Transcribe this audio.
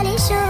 あれ。